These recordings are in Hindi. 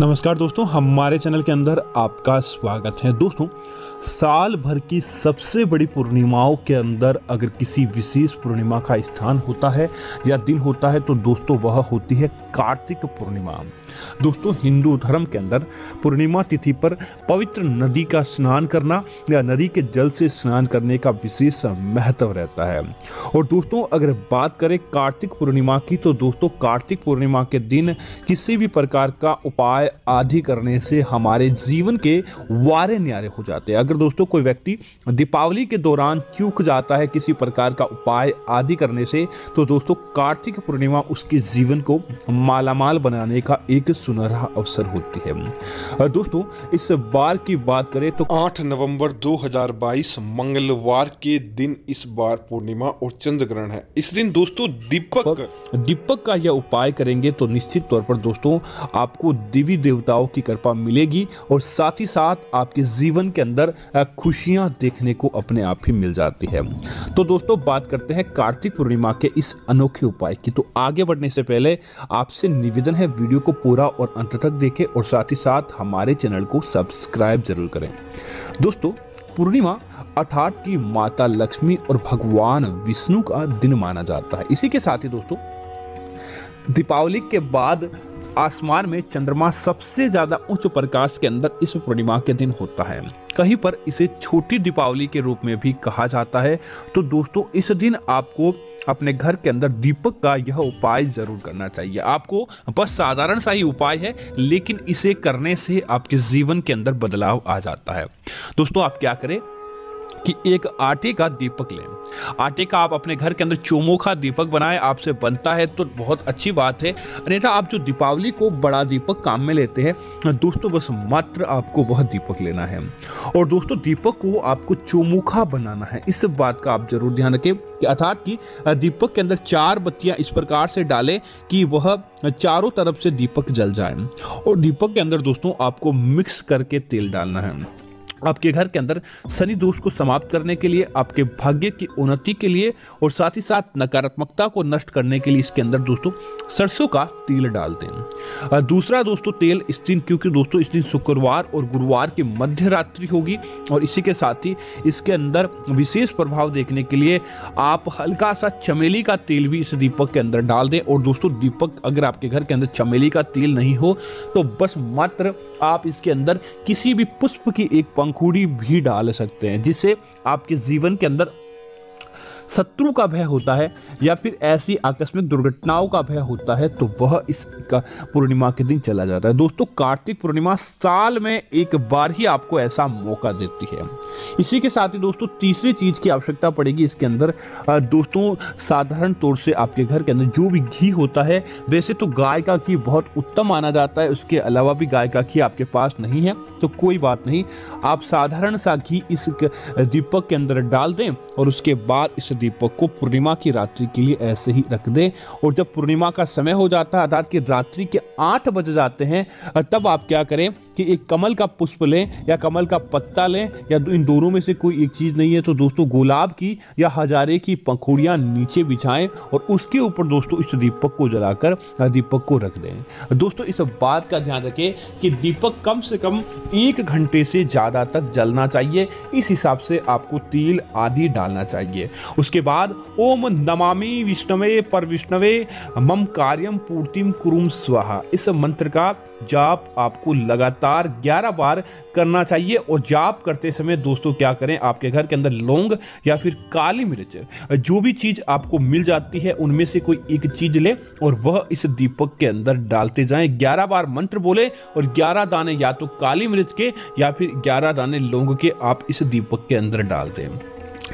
नमस्कार दोस्तों हमारे चैनल के अंदर आपका स्वागत है। दोस्तों साल भर की सबसे बड़ी पूर्णिमाओं के अंदर अगर किसी विशेष पूर्णिमा का स्थान होता है या दिन होता है तो दोस्तों वह होती है कार्तिक पूर्णिमा। दोस्तों, हिंदू धर्म के अंदर पूर्णिमा तिथि पर पवित्र नदी का स्नान करना या नदी के जल से स्नान करने का विशेष महत्व रहता है। और दोस्तों, अगर बात करें कार्तिक पूर्णिमा की तो दोस्तों, कार्तिक पूर्णिमा के दिन किसी भी प्रकार का उपाय आदि करने से हमारे जीवन के वारे न्यारे हो जाते हैं। अगर दोस्तों कोई व्यक्ति दीपावली के दौरान चूक जाता है किसी प्रकार का उपाय आदि करने से तो दोस्तों कार्तिक पूर्णिमा उसके जीवन को मालामाल बनाने का एक सुनहरा अवसर होती है। दोस्तों इस बार की बात करें तो 8 नवंबर 2022 मंगलवार के दिन इस बार पूर्णिमा और चंद्र ग्रहण है। इस दिन दोस्तों दीपक दीपक का यह उपाय करेंगे तो निश्चित तौर पर दोस्तों आपको देवी देवताओं की कृपा मिलेगी और साथ ही साथ आपके जीवन के अंदर खुशियाँ देखने को अपने आप ही मिल जाती है। तो दोस्तों, बात करते हैं कार्तिक पूर्णिमा के इस अनोखे उपाय की। तो आगे बढ़ने से पहले आपसे निवेदन है वीडियो को पूरा और अंत तक देखें और साथ ही साथ हमारे चैनल को सब्सक्राइब ज़रूर करें। दोस्तों, पूर्णिमा अर्थात की माता लक्ष्मी और भगवान विष्णु का दिन माना जाता है। इसी के साथ ही दोस्तों, दीपावली के बाद आसमान में चंद्रमा सबसे ज़्यादा उच्च प्रकाश के अंदर इस पूर्णिमा के दिन होता है। कहीं पर इसे छोटी दीपावली के रूप में भी कहा जाता है। तो दोस्तों, इस दिन आपको अपने घर के अंदर दीपक का यह उपाय ज़रूर करना चाहिए। आपको बस साधारण सा ही उपाय है, लेकिन इसे करने से आपके जीवन के अंदर बदलाव आ जाता है। दोस्तों, आप क्या करें? कि एक आटे का दीपक लें। आटे का आप अपने घर के अंदर चौमुखा दीपक बनाएँ, आपसे बनता है तो बहुत अच्छी बात है। अन्यथा आप जो दीपावली को बड़ा दीपक काम में लेते हैं, दोस्तों बस मात्र आपको वह दीपक लेना है। और दोस्तों दीपक को आपको चौमुखा बनाना है। इस बात का आप ज़रूर ध्यान रखें कि अर्थात कि दीपक के अंदर चार बत्तियाँ इस प्रकार से डालें कि वह चारों तरफ़ से दीपक जल जाए। और दीपक के अंदर दोस्तों आपको मिक्स करके तेल डालना है। आपके घर के अंदर शनि दोष को समाप्त करने के लिए, आपके भाग्य की उन्नति के लिए और साथ ही साथ नकारात्मकता को नष्ट करने के लिए इसके अंदर दोस्तों सरसों का तेल डालते हैं दूसरा दोस्तों तेल इस दिन, क्योंकि दोस्तों इस दिन शुक्रवार और गुरुवार की मध्य रात्रि होगी और इसी के साथ ही इसके अंदर विशेष प्रभाव देखने के लिए आप हल्का सा चमेली का तेल भी इस दीपक के अंदर डाल दें। और दोस्तों दीपक अगर आपके घर के अंदर चमेली का तेल नहीं हो तो बस मात्र आप इसके अंदर किसी भी पुष्प की एक पंखुड़ी भी डाल सकते हैं जिससे आपके जीवन के अंदर शत्रु का भय होता है या फिर ऐसी आकस्मिक दुर्घटनाओं का भय होता है तो वह इस पूर्णिमा के दिन चला जाता है। दोस्तों, कार्तिक पूर्णिमा साल में एक बार ही आपको ऐसा मौका देती है। इसी के साथ ही दोस्तों, तीसरी चीज़ की आवश्यकता पड़ेगी इसके अंदर। दोस्तों, साधारण तौर से आपके घर के अंदर जो भी घी होता है, वैसे तो गाय का घी बहुत उत्तम माना जाता है, उसके अलावा भी गाय का घी आपके पास नहीं है तो कोई बात नहीं। आप साधारण सा घी इस दीपक के अंदर डाल दें और उसके बाद इस दीपक को पूर्णिमा की रात्रि के लिए ऐसे ही रख दें। और जब पूर्णिमा का समय हो जाता है, अर्थात कि रात्रि के आठ बज जाते हैं, तब आप क्या करें कि एक कमल का पुष्प लें या कमल का पत्ता लें या इन दोनों में से कोई एक चीज़ नहीं है तो दोस्तों गुलाब की या हजारे की पंखुड़ियाँ नीचे बिछाएँ और उसके ऊपर दोस्तों इस दीपक को जलाकर दीपक को रख दें। दोस्तों इस बात का ध्यान रखें कि दीपक कम से कम एक घंटे से ज़्यादा तक जलना चाहिए। इस हिसाब से आपको तेल आदि डालना चाहिए। उसके बाद, ओम नमामि विष्णवे पर विष्णवे, मम कार्यम पूर्तिम कुरुम स्वाहा। इस मंत्र का जाप आपको लगातार 11 बार करना चाहिए और जाप करते समय दोस्तों क्या करें, आपके घर के अंदर लौंग या फिर काली मिर्च, जो भी चीज़ आपको मिल जाती है, उनमें से कोई एक चीज़ लें और वह इस दीपक के अंदर डालते जाएँ। 11 बार मंत्र बोले और 11 दाने या तो काली मिर्च के या फिर 11 दाने लौंग के आप इस दीपक के अंदर डाल दें।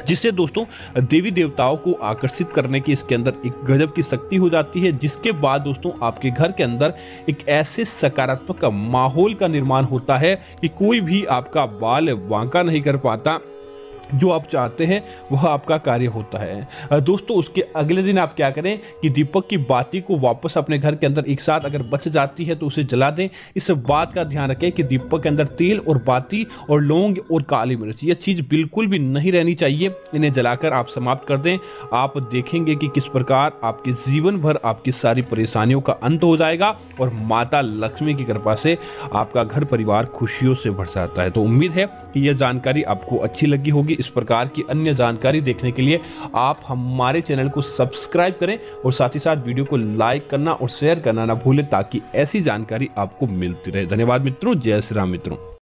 जिससे दोस्तों, देवी देवताओं को आकर्षित करने की इसके अंदर एक गजब की शक्ति हो जाती है, जिसके बाद दोस्तों, आपके घर के अंदर एक ऐसे सकारात्मक माहौल का निर्माण होता है कि कोई भी आपका बाल वांका नहीं कर पाता। जो आप चाहते हैं, वह आपका कार्य होता है। दोस्तों, उसके अगले दिन आप क्या करें कि दीपक की बाती को वापस अपने घर के अंदर एक साथ अगर बच जाती है तो उसे जला दें। इस बात का ध्यान रखें कि दीपक के अंदर तेल और बाती और लौंग और काली मिर्च, यह चीज़ बिल्कुल भी नहीं रहनी चाहिए। इन्हें जलाकर आप समाप्त कर दें। आप देखेंगे कि किस प्रकार आपके जीवन भर आपकी सारी परेशानियों का अंत हो जाएगा और माता लक्ष्मी की कृपा से आपका घर परिवार खुशियों से भर जाता है। तो उम्मीद है कि यह जानकारी आपको अच्छी लगी होगी। इस प्रकार की अन्य जानकारी देखने के लिए आप हमारे चैनल को सब्सक्राइब करें और साथ ही साथ वीडियो को लाइक करना और शेयर करना ना भूलें ताकि ऐसी जानकारी आपको मिलती रहे। धन्यवाद मित्रों, जय श्री राम मित्रों।